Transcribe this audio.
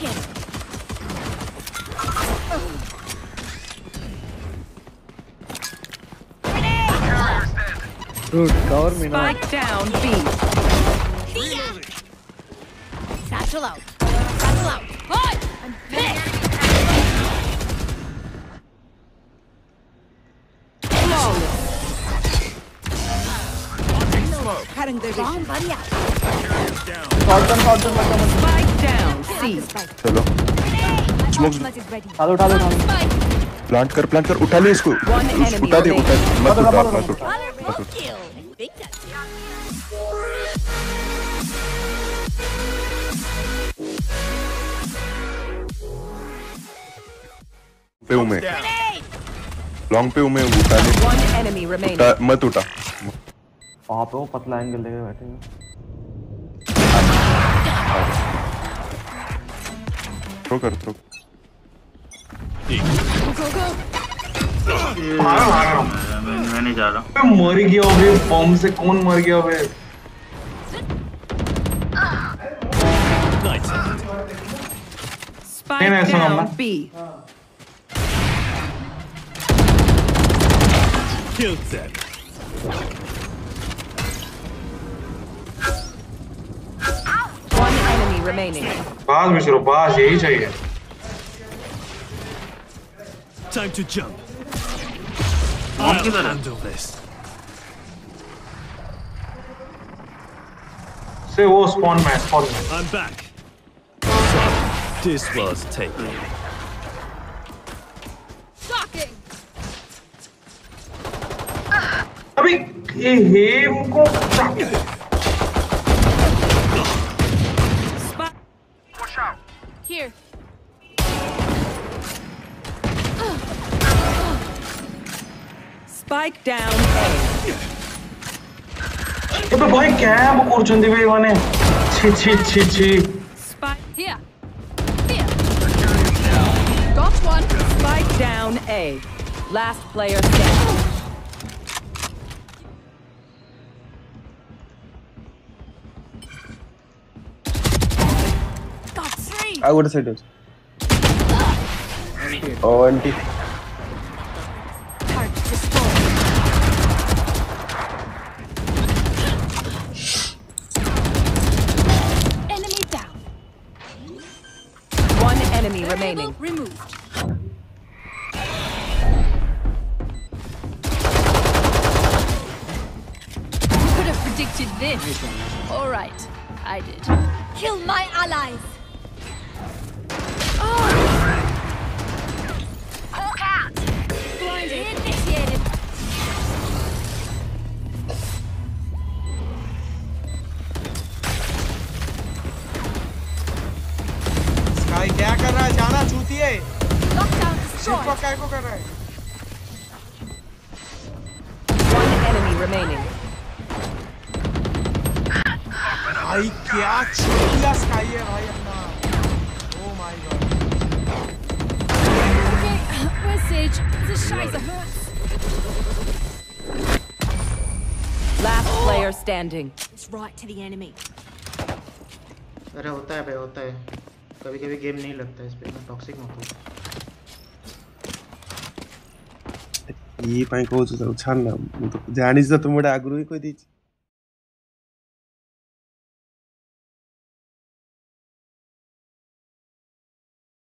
get him. Dude, cover me now. Spike down B. Satchel out. Satchel out. Hi! I'm pissed! Cutting their vision. Bomb buddy out. Shotgun, shotgun, shotgun. Spike down C. Spike. चलो। Smoke डालो डालो plant कर plant कर। उठा ले इसको। उठा दे उठा मत मत मत मत पे उमे लॉन्ग पे उमे उठा ले। मत उठा। वहाँ पे वो पतला एंगल लेके बैठे हैं। Трог, арт, трог. मैं नहीं जा रहा मर गया भाई बॉम्ब से कौन मर गया भाई? Nice Time to jump. I'll handle this. Say, oh, spawn man, spawn man. I'm back. This was taken. Shocking. Here. Spike down. ଏବେ ଭାଇ କ୍ୟାମ୍ପ କରୁଛନ୍ତି ବେ ମାନେ ଛି ଛି ଛି ଛି Spike here. Here. Got one. Spike down A. Last player standing. I would to side also. Oh, empty. Enemy down. One enemy remaining. Removed. Who could have predicted this. All right, I did. Kill my allies. है जाना चूतिए कर रहा है One enemy remaining. भाई क्या चूतिया sky है भाई अपना ओ my god Okay, where's Sage? This Scheiße hurts. Last player standing. It's right to the enemy. अरे होता है भाई होता है कभी कभी गेम नहीं लगता इस पे मैं टॉक्सिक मत हूँ ଇ ପାଇଁ କହୁଛୁ ତାକୁ ଛାଡ ନା ମୁଁ ତ ଜାଣିଛି ତ ତୁ ଗୋଟେ ଆଗରୁ ହିଁ କହିଦେଇଛି